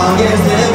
as long as there